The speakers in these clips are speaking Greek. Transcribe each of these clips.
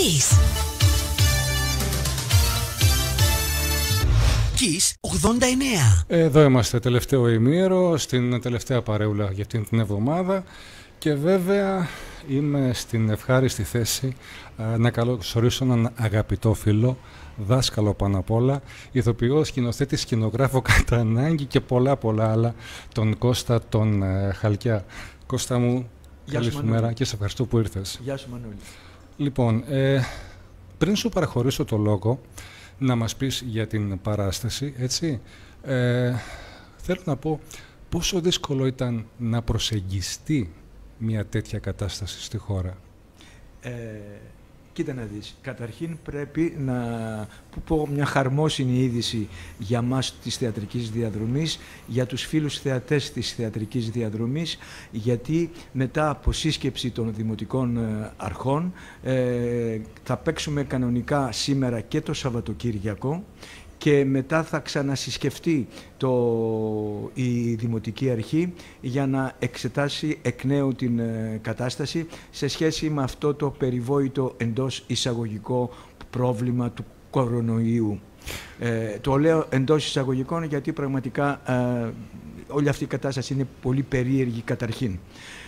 Kiss. Kiss 89. Εδώ είμαστε τελευταίο ημίωρο, στην τελευταία παρέουλα για αυτήν την εβδομάδα και βέβαια είμαι στην ευχάριστη θέση να καλωσορίσω έναν αγαπητό φίλο, δάσκαλο πάνω απ' όλα, ηθοποιός, σκηνοθέτης, σκηνογράφο κατά ανάγκη και πολλά πολλά άλλα, τον Κώστα τον ε, Χαλκιά. Κώστα μου, Γεια καλή σου, σου Μανώλη. μέρα και σε ευχαριστώ που ήρθες. Γεια σου Μανώλη. Λοιπόν, ε, πριν σου παραχωρήσω το λόγο να μας πεις για την παράσταση, έτσι, ε, θέλω να πω πόσο δύσκολο ήταν να προσεγγιστεί μια τέτοια κατάσταση στη χώρα. Ε, κοίτα να δεις. Καταρχήν πρέπει να που πω μια χαρμόσυνη είδηση για μας της θεατρικής διαδρομής, για τους φίλους θεατές της θεατρικής διαδρομής, γιατί μετά από σύσκεψη των δημοτικών ε, αρχών ε, θα παίξουμε κανονικά σήμερα και το Σαββατοκύριακο και μετά θα ξανασυσκεφτεί το, η Δημοτική Αρχή για να εξετάσει εκ νέου την ε, κατάσταση σε σχέση με αυτό το περιβόητο εντός εισαγωγικό πρόβλημα του κορονοϊού. Ε, το λέω εντός εισαγωγικών γιατί πραγματικά ε, όλη αυτή η κατάσταση είναι πολύ περίεργη καταρχήν.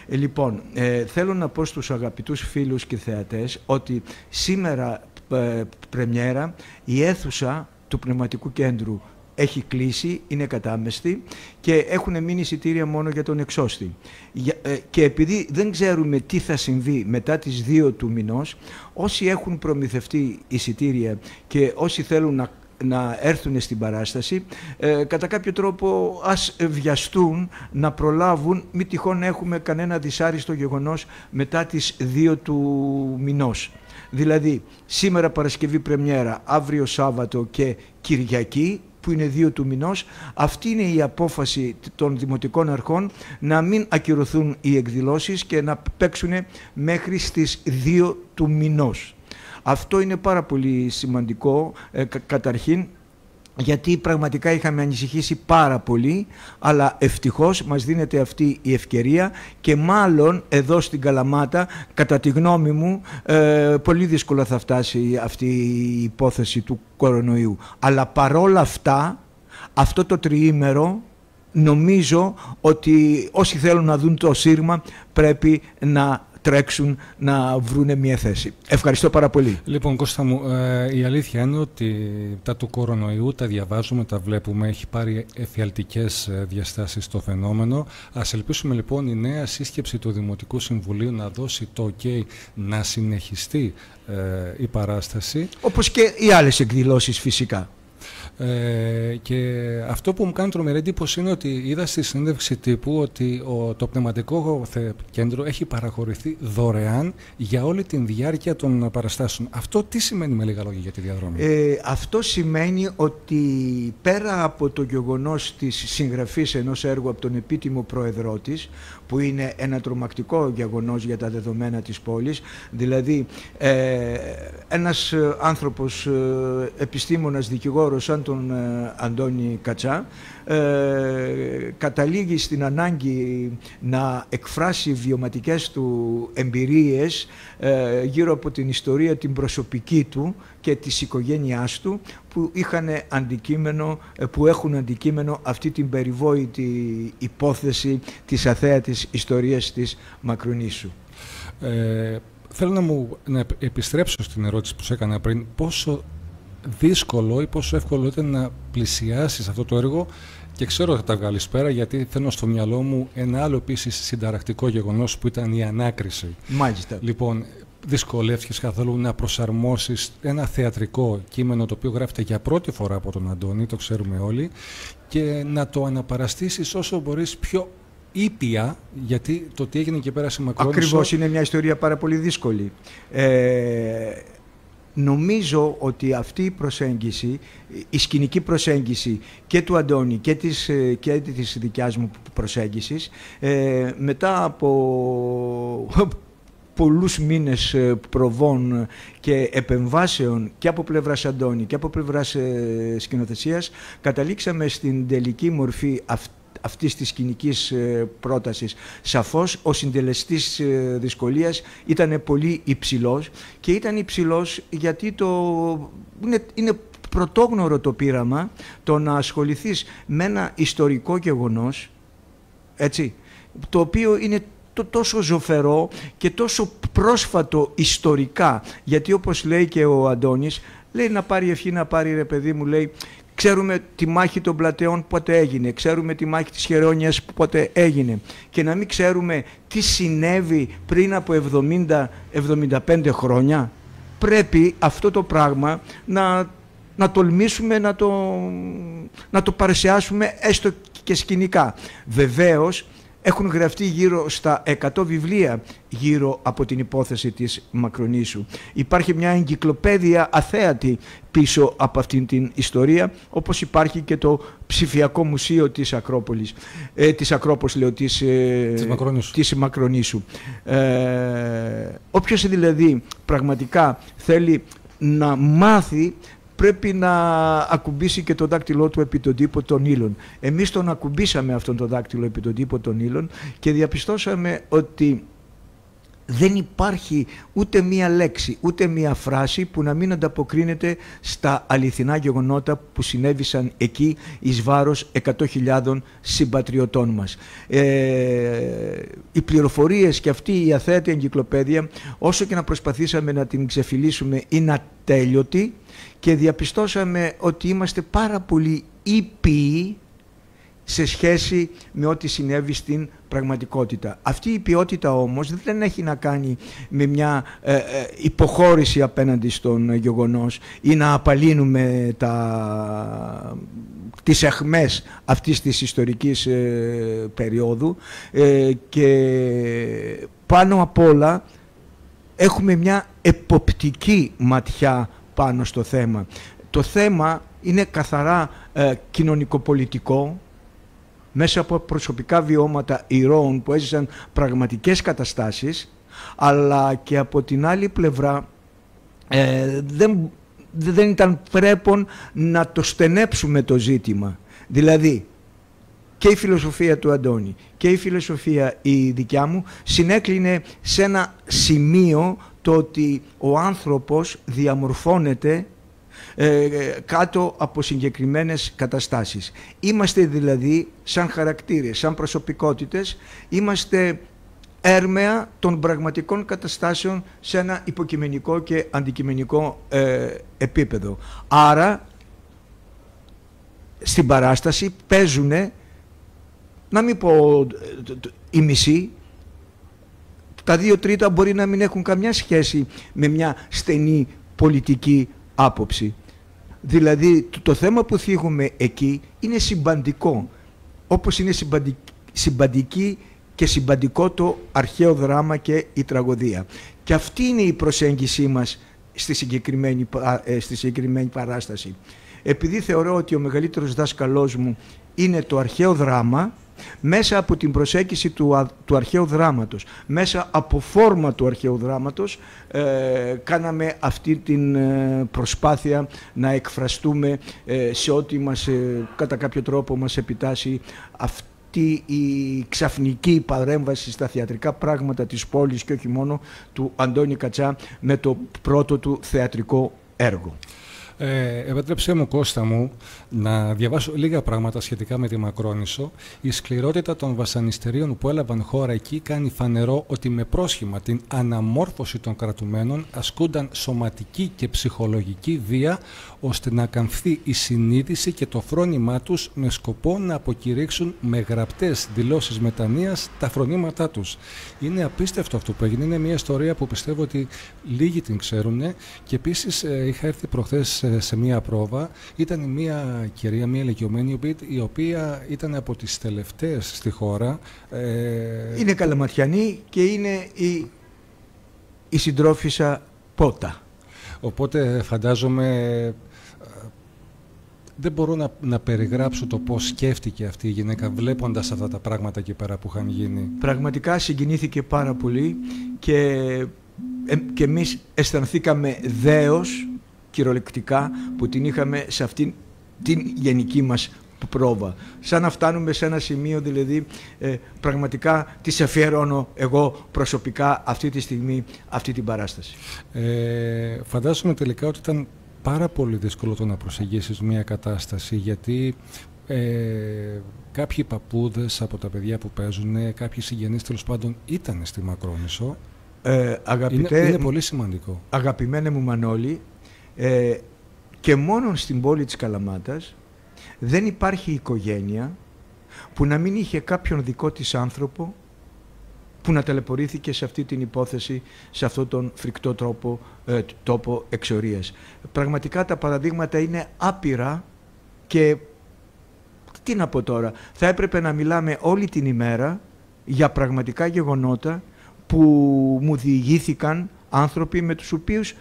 Ε, λοιπόν, ε, θέλω να πω στους αγαπητούς φίλους και θεατές ότι σήμερα ε, πρεμιέρα η αίθουσα του Πνευματικού Κέντρου έχει κλείσει, είναι κατάμεστη και έχουν μείνει εισιτήρια μόνο για τον εξώστη. Για- ε, Και επειδή δεν ξέρουμε τι θα συμβεί μετά τις 2 του μηνός, όσοι έχουν προμηθευτεί εισιτήρια και όσοι θέλουν να να έρθουν στην παράσταση, ε, κατά κάποιο τρόπο ας βιαστούν να προλάβουν, μη τυχόν έχουμε κανένα δυσάριστο γεγονός μετά τις 2 του μηνός. Δηλαδή, σήμερα Παρασκευή Πρεμιέρα, αύριο Σάββατο και Κυριακή, που είναι 2 του μηνός, αυτή είναι η απόφαση των δημοτικών αρχών να μην ακυρωθούν οι εκδηλώσεις και να παίξουν μέχρι στις 2 του μηνός. Αυτό είναι πάρα πολύ σημαντικό ε, κα- καταρχήν γιατί πραγματικά είχαμε ανησυχήσει πάρα πολύ αλλά ευτυχώς μας δίνεται αυτή η ευκαιρία και μάλλον εδώ στην Καλαμάτα κατά τη γνώμη μου ε, πολύ δύσκολα θα φτάσει αυτή η υπόθεση του κορονοϊού. Αλλά παρόλα αυτά αυτό το τριήμερο νομίζω ότι όσοι θέλουν να δουν το σύρμα πρέπει να τρέξουν να βρούνε μια θέση. Ευχαριστώ πάρα πολύ. Λοιπόν, Κώστα μου, ε, η αλήθεια είναι ότι τα του κορονοϊού τα διαβάζουμε, τα βλέπουμε, έχει πάρει εφιαλτικές ε, διαστάσεις το φαινόμενο. Ας ελπίσουμε λοιπόν η νέα σύσκεψη του Δημοτικού Συμβουλίου να δώσει το OK να συνεχιστεί ε, η παράσταση. Όπως και οι άλλες εκδηλώσεις φυσικά. Ε, και αυτό που μου κάνει τρομερή εντύπωση είναι ότι είδα στη συνέντευξη τύπου ότι ο, το πνευματικό θε- κέντρο έχει παραχωρηθεί δωρεάν για όλη την διάρκεια των παραστάσεων. Αυτό τι σημαίνει με λίγα λόγια για τη διαδρομή; Ε, αυτό σημαίνει ότι πέρα από το γεγονός της συγγραφής ενός έργου από τον επίτιμο πρόεδρό της, που είναι ένα τρομακτικό γεγονός για τα δεδομένα της πόλης, δηλαδή ε, ένας ε, άνθρωπος, ε, επιστήμονας, δικηγόρος σαν τον ε, Αντώνη Κατσά, ε, καταλήγει στην ανάγκη να εκφράσει βιωματικές του εμπειρίες ε, γύρω από την ιστορία την προσωπική του και της οικογένειάς του που, είχαν αντικείμενο, ε, που έχουν αντικείμενο αυτή την περιβόητη υπόθεση της αθέατης ιστορίας της Μακρονήσου. Ε, θέλω να μου να επ- επιστρέψω στην ερώτηση που σου έκανα πριν. Πόσο δύσκολο ή πόσο εύκολο ήταν να πλησιάσεις αυτό το έργο και ξέρω ότι θα τα βγάλεις πέρα γιατί θέλω στο μυαλό μου ένα άλλο επίσης συνταρακτικό γεγονός που ήταν η ανάκριση. Μάλιστα. Λοιπόν, δυσκολεύτηκες καθόλου να προσαρμόσεις ένα θεατρικό κείμενο το οποίο γράφεται για πρώτη φορά από τον Αντώνη, το ξέρουμε όλοι, και να το αναπαραστήσεις όσο μπορείς πιο ήπια, γιατί το τι έγινε και πέρασε μακρόνισο... Ακριβώς είναι μια ιστορία πάρα πολύ δύσκολη. Ε, νομίζω ότι αυτή η προσέγγιση, η σκηνική προσέγγιση και του Αντώνη και της, ε, και της δικιάς μου προσέγγισης, ε, μετά από πολλούς μήνες ε, προβών και επεμβάσεων και από πλευράς Αντώνη και από πλευράς ε, σκηνοθεσίας καταλήξαμε στην τελική μορφή αυτού αυτής της σκηνικής ε, πρότασης. Σαφώς ο συντελεστής ε, δυσκολίας ήταν πολύ υψηλός και ήταν υψηλός γιατί το... είναι, είναι πρωτόγνωρο το πείραμα το να ασχοληθείς με ένα ιστορικό γεγονός έτσι, το οποίο είναι το τόσο ζωφερό και τόσο πρόσφατο ιστορικά γιατί όπως λέει και ο Αντώνης λέει να πάρει ευχή να πάρει ρε παιδί μου λέει Ξέρουμε τη μάχη των πλατεών πότε έγινε, ξέρουμε τη μάχη της Χερόνιας πότε έγινε και να μην ξέρουμε τι συνέβη πριν από 70-75 χρόνια. Πρέπει αυτό το πράγμα να, να τολμήσουμε να το, να το παρουσιάσουμε έστω και σκηνικά. Βεβαίως έχουν γραφτεί γύρω στα 100 βιβλία γύρω από την υπόθεση της Μακρονήσου. Υπάρχει μια εγκυκλοπαίδεια αθέατη πίσω από αυτήν την ιστορία, όπως υπάρχει και το ψηφιακό μουσείο της Ακρόπολης, ε, της Ακρόπολης λέω, της, ε, της Μακρονήσου. Της Μακρονήσου. Ε, όποιος δηλαδή πραγματικά θέλει να μάθει πρέπει να ακουμπήσει και το δάκτυλό του επί τον τύπο των ύλων. Εμείς τον ακουμπήσαμε αυτόν τον δάκτυλο επί τον τύπο των ύλων και διαπιστώσαμε ότι δεν υπάρχει ούτε μία λέξη, ούτε μία φράση που να μην ανταποκρίνεται στα αληθινά γεγονότα που συνέβησαν εκεί εις βάρος 100.000 συμπατριωτών μας. Ε, οι πληροφορίες και αυτή η αθέατη εγκυκλοπαίδεια, όσο και να προσπαθήσαμε να την ξεφυλίσουμε, είναι ατέλειωτη και διαπιστώσαμε ότι είμαστε πάρα πολύ ήπιοι σε σχέση με ό,τι συνέβη στην πραγματικότητα. Αυτή η ποιότητα όμως δεν έχει να κάνει με μια ε, ε, υποχώρηση απέναντι στον γεγονός ή να απαλύνουμε τα, τις εχμές αυτής της ιστορικής ε, περίοδου και πάνω απ' όλα έχουμε μια εποπτική ματιά πάνω στο θέμα. Το θέμα είναι καθαρά ε, κοινωνικοπολιτικό, μέσα από προσωπικά βιώματα ηρώων που έζησαν πραγματικές καταστάσεις, αλλά και από την άλλη πλευρά ε, δεν, δεν ήταν πρέπον να το στενέψουμε το ζήτημα. Δηλαδή, και η φιλοσοφία του Αντώνη και η φιλοσοφία η δικιά μου συνέκλεινε σε ένα σημείο το ότι ο άνθρωπος διαμορφώνεται ε, κάτω από συγκεκριμένες καταστάσεις. Είμαστε δηλαδή σαν χαρακτήρες, σαν προσωπικότητες, είμαστε έρμεα των πραγματικών καταστάσεων σε ένα υποκειμενικό και αντικειμενικό ε, επίπεδο. Άρα στην παράσταση παίζουν, να μην πω η ε, μισή, τα δύο τρίτα μπορεί να μην έχουν καμιά σχέση με μια στενή πολιτική άποψη. Δηλαδή το, θέμα που θίγουμε εκεί είναι συμπαντικό, όπως είναι συμπαντική και συμπαντικό το αρχαίο δράμα και η τραγωδία. Και αυτή είναι η προσέγγιση μας στη συγκεκριμένη, ε, στη συγκεκριμένη παράσταση. Επειδή θεωρώ ότι ο μεγαλύτερος δάσκαλός μου είναι το αρχαίο δράμα, μέσα από την προσέγγιση του, του αρχαίου δράματος, μέσα από φόρμα του αρχαίου δράματος, ε, κάναμε αυτή την ε, προσπάθεια να εκφραστούμε ε, σε ό,τι μας, κατά κάποιο τρόπο μας επιτάσσει αυτή η ξαφνική παρέμβαση στα θεατρικά πράγματα της πόλης και όχι μόνο του Αντώνη Κατσά με το πρώτο του θεατρικό έργο. Ε, επέτρεψέ μου Κώστα μου να διαβάσω λίγα πράγματα σχετικά με τη Μακρόνησο. Η σκληρότητα των βασανιστερίων που έλαβαν χώρα εκεί κάνει φανερό ότι με πρόσχημα την αναμόρφωση των κρατουμένων ασκούνταν σωματική και ψυχολογική βία ώστε να καμφθεί η συνείδηση και το φρόνημά τους με σκοπό να αποκηρύξουν με γραπτές δηλώσεις μετανοίας τα φρονήματά τους. Είναι απίστευτο αυτό που έγινε. Είναι μια ιστορία που πιστεύω ότι λίγοι την ξέρουν και επίσης ε, είχα έρθει προχθές ε, σε μια πρόβα. Ήταν μια κυρία, μια ηλικιωμένη η οποία ήταν από τις τελευταίες στη χώρα. Ε, είναι καλαματιανή και είναι η, η συντρόφισσα Πότα. Οπότε φαντάζομαι δεν μπορώ να, να περιγράψω το πώς σκέφτηκε αυτή η γυναίκα βλέποντας αυτά τα πράγματα εκεί πέρα που είχαν γίνει. Πραγματικά συγκινήθηκε πάρα πολύ και, ε, και εμείς αισθανθήκαμε δέος κυριολεκτικά που την είχαμε σε αυτήν την γενική μας πρόβα. Σαν να φτάνουμε σε ένα σημείο δηλαδή ε, πραγματικά τη αφιερώνω εγώ προσωπικά αυτή τη στιγμή αυτή την παράσταση. Ε, φαντάζομαι τελικά ότι ήταν πάρα πολύ δύσκολο το να προσεγγίσεις μια κατάσταση γιατί ε, κάποιοι παππούδες από τα παιδιά που παίζουν, κάποιοι συγγενείς τέλος πάντων ήταν στη Μακρόνισο. Ε, αγαπητέ, είναι, είναι πολύ σημαντικό. Αγαπημένε μου Μανώλη, ε, και μόνο στην πόλη της Καλαμάτας δεν υπάρχει οικογένεια που να μην είχε κάποιον δικό της άνθρωπο που να ταλαιπωρήθηκε σε αυτή την υπόθεση, σε αυτόν τον φρικτό τρόπο, ε, τόπο εξορίας. Πραγματικά τα παραδείγματα είναι άπειρα και τι να πω τώρα, θα έπρεπε να μιλάμε όλη την ημέρα για πραγματικά γεγονότα που μου διηγήθηκαν άνθρωποι με τους οποίους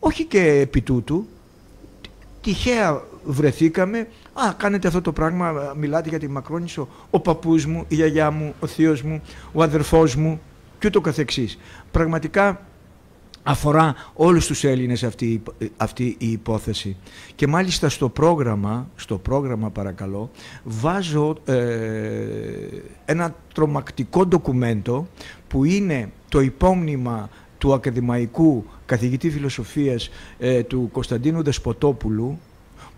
όχι και επί τούτου, τυχαία βρεθήκαμε, α, κάνετε αυτό το πράγμα, μιλάτε για τη Μακρόνισο, ο παππούς μου, η γιαγιά μου, ο θείος μου, ο αδερφός μου και ούτω καθεξής. Πραγματικά αφορά όλους τους Έλληνες αυτή, αυτή η υπόθεση. Και μάλιστα στο πρόγραμμα, στο πρόγραμμα παρακαλώ, βάζω ε, ένα τρομακτικό ντοκουμέντο που είναι το υπόμνημα του ακαδημαϊκού καθηγητή φιλοσοφίας ε, του Κωνσταντίνου Δεσποτόπουλου,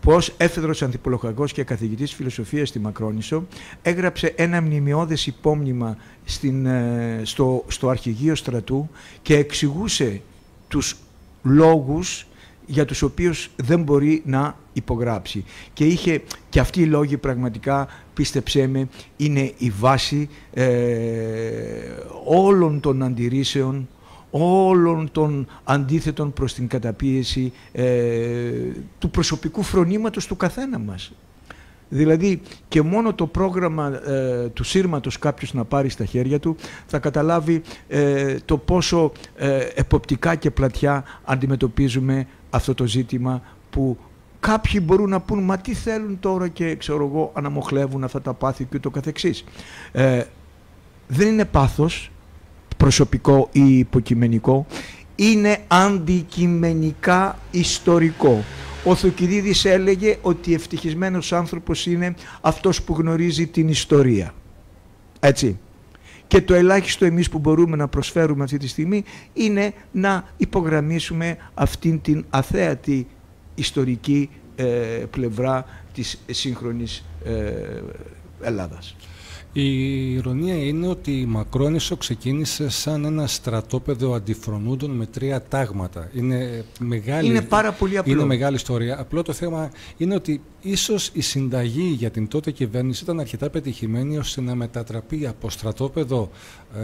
πως έφεδρος ανθιπολογικός και καθηγητής φιλοσοφίας στη Μακρόνισο, έγραψε ένα μνημειώδες υπόμνημα στην, ε, στο, στο αρχηγείο στρατού και εξηγούσε τους λόγους για τους οποίους δεν μπορεί να υπογράψει. Και είχε και αυτοί οι λόγοι πραγματικά, πίστεψέ με, είναι η βάση ε, όλων των αντιρρήσεων όλων των αντίθετων προς την καταπίεση ε, του προσωπικού φρονήματος του καθένα μας. Δηλαδή και μόνο το πρόγραμμα ε, του σύρματος κάποιος να πάρει στα χέρια του θα καταλάβει ε, το πόσο εποπτικά και πλατιά αντιμετωπίζουμε αυτό το ζήτημα που κάποιοι μπορούν να πούν μα τι θέλουν τώρα και ξέρω εγώ αναμοχλεύουν αυτά τα πάθη και ούτω καθεξής. δεν είναι πάθος, προσωπικό ή υποκειμενικό, είναι αντικειμενικά ιστορικό. Ο Θουκυδίδης έλεγε ότι ευτυχισμένος άνθρωπος είναι αυτός που γνωρίζει την ιστορία. Έτσι. Και το ελάχιστο εμείς που μπορούμε να προσφέρουμε αυτή τη στιγμή είναι να υπογραμμίσουμε αυτήν την αθέατη ιστορική ε, πλευρά της σύγχρονης ε, Ελλάδας. Η ηρωνία είναι ότι η Μακρόνισο ξεκίνησε σαν ένα στρατόπεδο αντιφρονούντων με τρία τάγματα. Είναι μεγάλη, είναι πάρα πολύ απλό. Είναι μεγάλη ιστορία. Απλό το θέμα είναι ότι ίσως η συνταγή για την τότε κυβέρνηση ήταν αρκετά πετυχημένη ώστε να μετατραπεί από στρατόπεδο ε,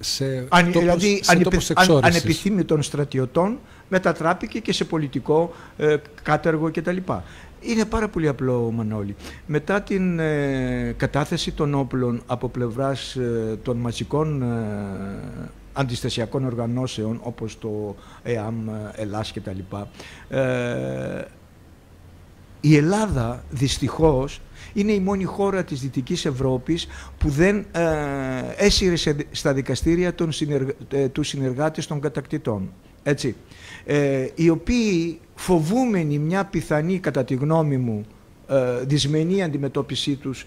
σε αν, τόπος, δηλαδή, σε αν, ανεπιθύμητων στρατιωτών μετατράπηκε και σε πολιτικό ε, κάτεργο κτλ. Είναι πάρα πολύ απλό, Μανώλη. Μετά την ε, κατάθεση των όπλων από πλευράς ε, των μαζικών ε, αντιστασιακών οργανώσεων όπως το ΕΑΜ, Ελλάς κτλ. Ε, η Ελλάδα δυστυχώς είναι η μόνη χώρα της Δυτικής Ευρώπης που δεν ε, έσυρε στα δικαστήρια των συνεργα... τους συνεργάτες των κατακτητών. Έτσι. Ε, οι οποίοι φοβούμενοι μια πιθανή, κατά τη γνώμη μου, ε, δυσμενή αντιμετώπιση τους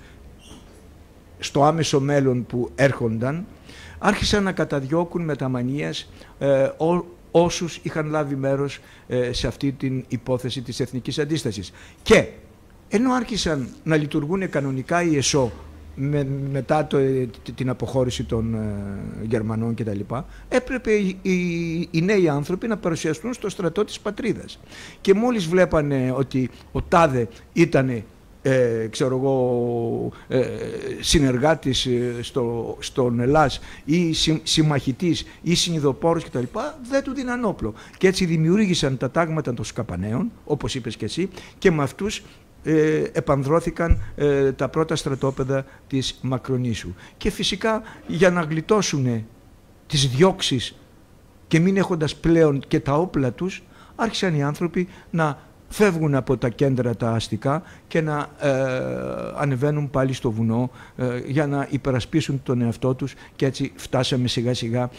στο άμεσο μέλλον που έρχονταν, άρχισαν να καταδιώκουν με τα μανίας ε, όσους είχαν λάβει μέρος ε, σε αυτή την υπόθεση της εθνικής αντίστασης. Και ενώ άρχισαν να λειτουργούν κανονικά οι ΕΣΟ με, μετά το, την αποχώρηση των ε, Γερμανών κτλ. έπρεπε οι, οι, νέοι άνθρωποι να παρουσιαστούν στο στρατό της πατρίδας. Και μόλις βλέπανε ότι ο Τάδε ήταν ε, ξέρω εγώ, ε, συνεργάτης ε, στο, στον Ελλάς ή συ, συμμαχητής ή συνειδοπόρος κτλ. δεν του δίναν όπλο. Και έτσι δημιούργησαν τα τάγματα των σκαπανέων, όπως είπες και εσύ, και με αυτούς ε, επανδρώθηκαν ε, τα πρώτα στρατόπεδα της Μακρονήσου. Και φυσικά για να γλιτώσουν τις διώξεις και μην έχοντας πλέον και τα όπλα τους, άρχισαν οι άνθρωποι να φεύγουν από τα κέντρα τα αστικά και να ε, ανεβαίνουν πάλι στο βουνό για να υπερασπίσουν τον εαυτό τους και έτσι φτάσαμε σιγά σιγά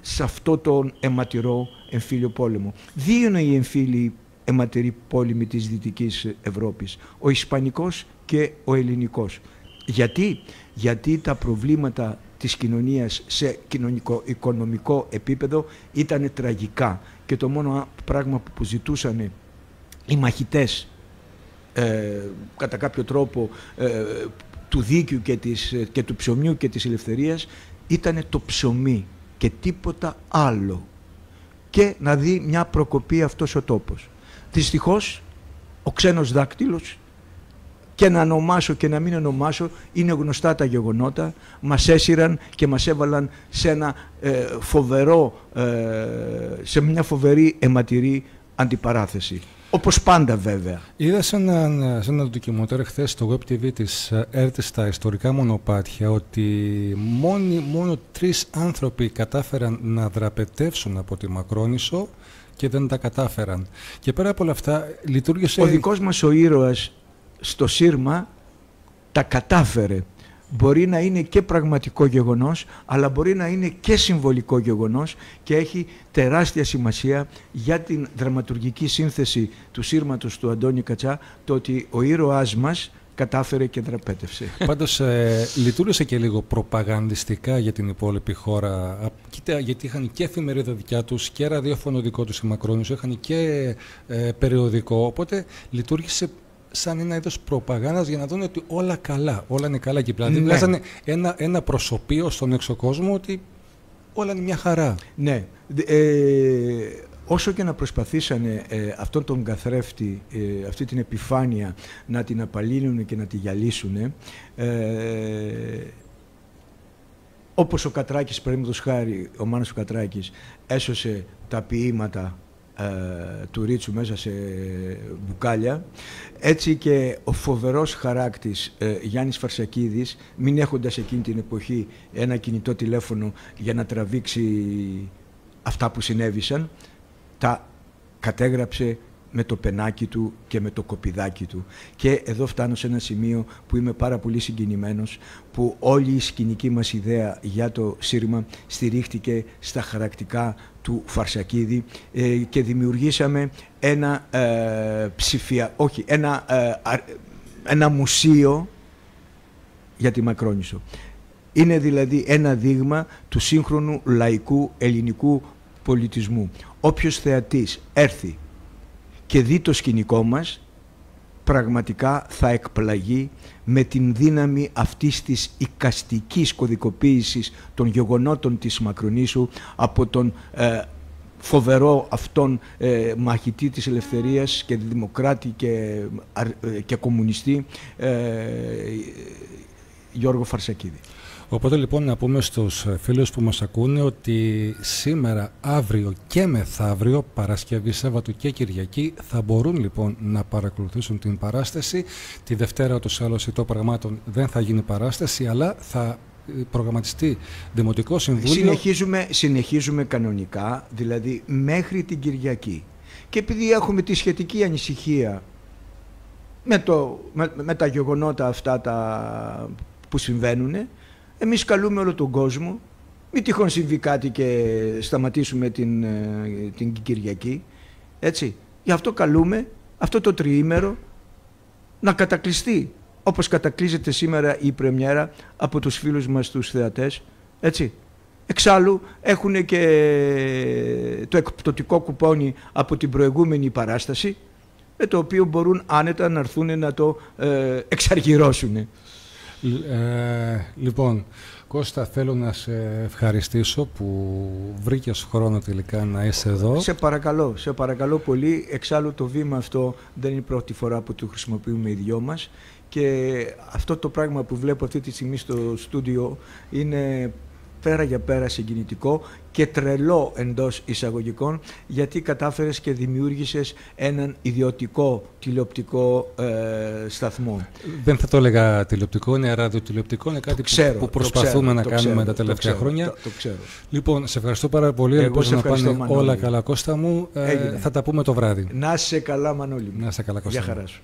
σε αυτό τον αιματηρό εμφύλιο πόλεμο. Δύο είναι οι εμφύλοι αιματηρή πόλεμη της Δυτικής Ευρώπης. Ο Ισπανικός και ο Ελληνικός. Γιατί, Γιατί τα προβλήματα της κοινωνίας σε κοινωνικό-οικονομικό επίπεδο ήταν τραγικά και το μόνο πράγμα που ζητούσαν οι μαχητές ε, κατά κάποιο τρόπο ε, του δίκαιου και, της, και του ψωμιού και της ελευθερίας ήταν το ψωμί και τίποτα άλλο και να δει μια προκοπή αυτός ο τόπος. Δυστυχώς ο ξένος δάκτυλος και να ονομάσω και να μην ονομάσω είναι γνωστά τα γεγονότα μας έσυραν και μας έβαλαν σε ένα ε, φοβερό ε, σε μια φοβερή αιματηρή αντιπαράθεση όπως πάντα βέβαια. Είδα σε ένα, σε ένα ντοκιμοντέρ χθες στο Web TV της ΕΡΤ στα ιστορικά μονοπάτια ότι μόνοι, μόνο τρεις άνθρωποι κατάφεραν να δραπετεύσουν από τη Μακρόνισο και δεν τα κατάφεραν. Και πέρα από όλα αυτά λειτουργήσε... Ο δικός μας ο ήρωας στο Σύρμα τα κατάφερε. Μπορεί να είναι και πραγματικό γεγονός, αλλά μπορεί να είναι και συμβολικό γεγονός και έχει τεράστια σημασία για την δραματουργική σύνθεση του σύρματος του Αντώνη Κατσά το ότι ο ήρωάς μας κατάφερε και δραπέτευσε. Πάντως ε, λειτουργήσε και λίγο προπαγανδιστικά για την υπόλοιπη χώρα. Κοίτα, γιατί είχαν και εφημερίδα δικιά τους και ραδιόφωνο δικό τους η είχαν και ε, περιοδικό, οπότε λειτουργήσε σαν ένα είδος προπαγάνδας για να δουν ότι όλα καλά, όλα είναι καλά εκεί Δηλαδή ναι. βγάζανε ένα, ένα προσωπείο στον έξω κόσμο ότι όλα είναι μια χαρά. Ναι. Ε, όσο και να προσπαθήσανε ε, αυτόν τον καθρέφτη, ε, αυτή την επιφάνεια να την απαλύνουν και να τη γυαλίσουν, ε, όπως ο Κατράκης, παραδείγματος χάρη, ο Μάνος ο Κατράκης, έσωσε τα ποίηματα ε, του Ρίτσου μέσα σε μπουκάλια. Έτσι και ο φοβερός χαράκτης ε, Γιάννης Φαρσακίδης, μην έχοντας εκείνη την εποχή ένα κινητό τηλέφωνο για να τραβήξει αυτά που συνέβησαν, τα κατέγραψε με το πενάκι του και με το κοπιδάκι του. Και εδώ φτάνω σε ένα σημείο που είμαι πάρα πολύ συγκινημένος, που όλη η σκηνική μας ιδέα για το σύρμα στηρίχτηκε στα χαρακτικά του Φαρσακίδη ε, και δημιουργήσαμε ένα ε, ψηφια... όχι, ένα, ε, ένα μουσείο για τη Μακρόνισο. Είναι δηλαδή ένα δείγμα του σύγχρονου λαϊκού ελληνικού πολιτισμού. Όποιος θεατής έρθει και δει το σκηνικό μας, πραγματικά θα εκπλαγεί με την δύναμη αυτής της οικαστικής κωδικοποίησης των γεγονότων της Μακρονήσου από τον ε, φοβερό αυτόν ε, μαχητή της ελευθερίας και δημοκράτη και, ε, και κομμουνιστή ε, Γιώργο Φαρσακίδη. Οπότε λοιπόν να πούμε στους φίλους που μας ακούνε ότι σήμερα, αύριο και μεθαύριο, Παρασκευή, Σάββατο και Κυριακή θα μπορούν λοιπόν να παρακολουθήσουν την παράσταση. Τη Δευτέρα τους άλλως το πραγμάτων δεν θα γίνει παράσταση αλλά θα προγραμματιστεί Δημοτικό Συμβούλιο. Συνεχίζουμε, συνεχίζουμε κανονικά, δηλαδή μέχρι την Κυριακή. Και επειδή έχουμε τη σχετική ανησυχία με, το, με, με τα γεγονότα αυτά τα που συμβαίνουν, εμείς καλούμε όλο τον κόσμο, μην τυχόν συμβεί κάτι και σταματήσουμε την, ε, την Κυριακή, έτσι. Γι' αυτό καλούμε αυτό το τριήμερο να κατακλειστεί, όπως κατακλείζεται σήμερα η πρεμιέρα από τους φίλους μας τους θεατές, έτσι. Εξάλλου έχουν και το εκπτωτικό κουπόνι από την προηγούμενη παράσταση, με το οποίο μπορούν άνετα να έρθουν να το ε, εξαργυρώσουν. Ε, λοιπόν, Κώστα, θέλω να σε ευχαριστήσω που βρήκες χρόνο τελικά να είσαι εδώ. Σε παρακαλώ, σε παρακαλώ πολύ. Εξάλλου το βήμα αυτό δεν είναι η πρώτη φορά που το χρησιμοποιούμε οι δυο μας και αυτό το πράγμα που βλέπω αυτή τη στιγμή στο στούντιο είναι πέρα για πέρα συγκινητικό και τρελό εντός εισαγωγικών γιατί κατάφερες και δημιούργησες έναν ιδιωτικό τηλεοπτικό ε, σταθμό. Δεν θα το έλεγα τηλεοπτικό, είναι ραδιοτηλεοπτικό, είναι κάτι που, προσπαθούμε να κάνουμε τα τελευταία χρόνια. Το, το, ξέρω. Λοιπόν, σε ευχαριστώ πάρα πολύ. Εγώ Ελπίζω να πάνε όλα καλά Κώστα μου. Ε, θα τα πούμε το βράδυ. Να σε καλά Μανώλη. Να σε καλά Κώστα. Γεια χαρά σου.